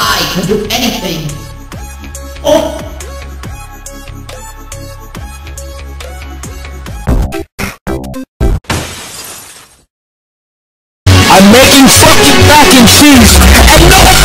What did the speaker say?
I can do anything. Oh! I'm making fucking mac and cheese, and no.